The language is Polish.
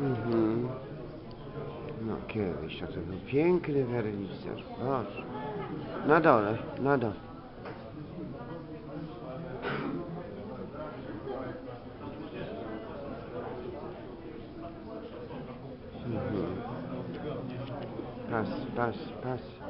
Mhm. No kiedyś to, to był piękny wernicerz. Boże. Na dole, na dole. Mhm. Pas, pas, pas.